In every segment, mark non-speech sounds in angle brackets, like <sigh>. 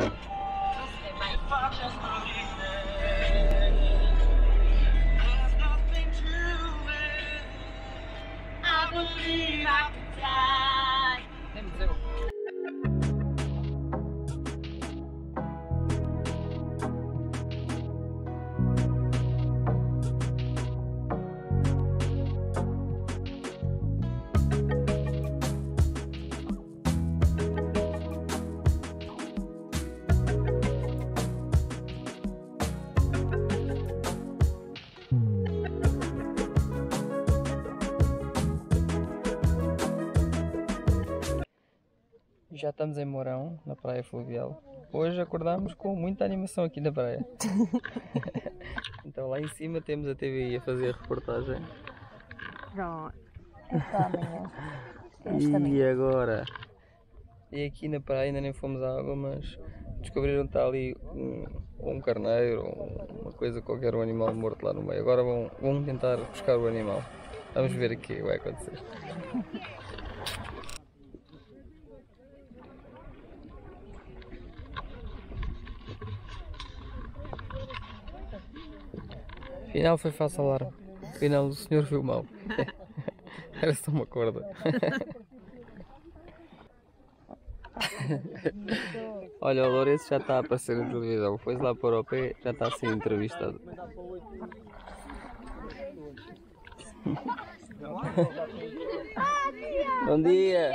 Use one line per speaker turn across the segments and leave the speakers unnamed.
Just me, my father's Já estamos em Mourão, na praia fluvial. Hoje acordamos com muita animação aqui na praia. <laughs> então lá em cima temos a TVI a fazer a reportagem.
Pronto.
E agora? E aqui na praia ainda nem fomos à água, mas descobriram que está ali um, um carneiro, ou uma coisa qualquer, um animal morto lá no meio. Agora vão, vão tentar buscar o animal. Vamos ver o que vai acontecer. Afinal foi falso alarme. Afinal o senhor viu mal. <laughs> Era só uma corda. <laughs> Olha, o Lourenço já está a aparecer na televisão. Foi lá para o pé, já está a ser entrevistado. <laughs> Bom dia!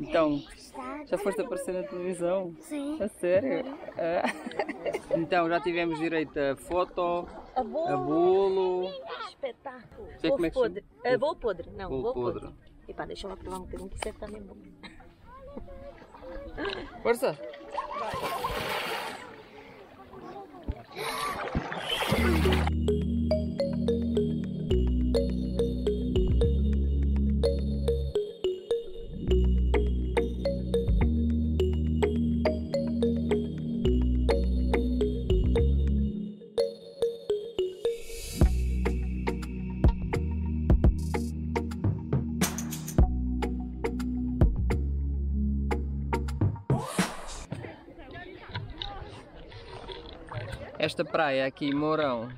Então, já foste aparecer na televisão?
Sim.
A sério? Ah. Então, já tivemos direito a foto,
A bolo.
a bolo.
Espetáculo.
Sei como é que
podre. É bolo podre. Não,
Bolo
bolo
podre.
podre. E pá, deixa eu lá provar um bocadinho que isso é também bom.
Força! Esta praia aqui em Mourão,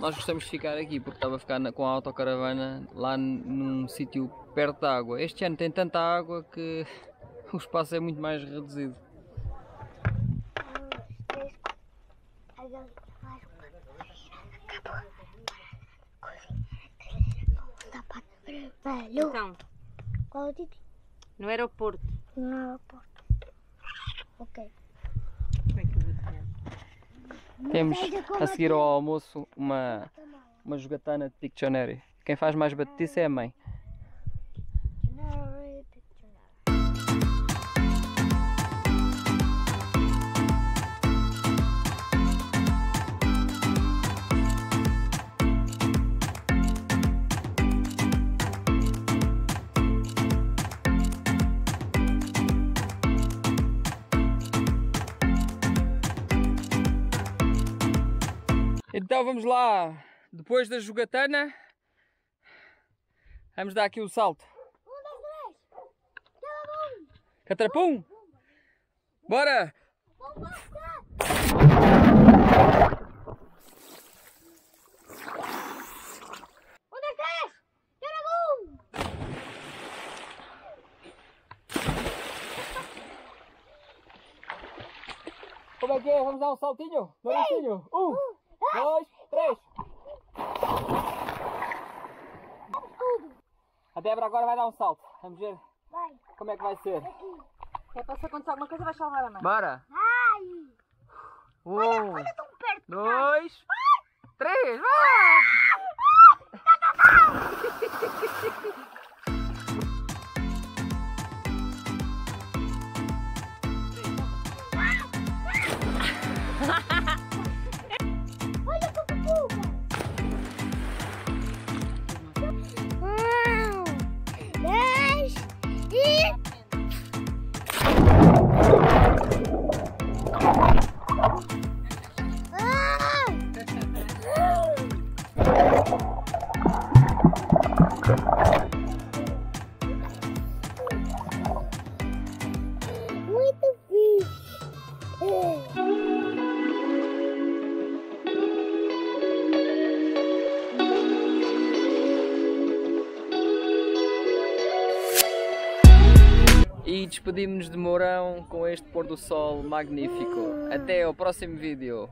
nós gostamos de ficar aqui porque estava a ficar na- com a autocaravana lá num sítio perto da água. Este ano tem tanta água que <laughs> o espaço é muito mais reduzido.
Então,
qual o Titi?
no aeroporto.
No aeroporto. Ok.
Como é que eu vou dizer?
Temos a seguir ao almoço uma, uma jogatana de Pictionary. Quem faz mais batutice é a mãe. Então vamos lá, depois da jogatana, vamos dar aqui o salto. Catrapum! Bora!
Onde é que és? Carabum!
Como é que é? Vamos dar um saltinho? Lourencinho? Um, dois, três. A Débora agora vai dar um salto. Vamos ver
Vai,
como é que vai ser.
É para se acontecer alguma coisa, vai salvar a mãe.
Bora!
vai!
Um,
Olha tão perto!
dois, três, vai! E despedimos-nos de Mourão com este pôr do sol magnífico. Até ao próximo vídeo.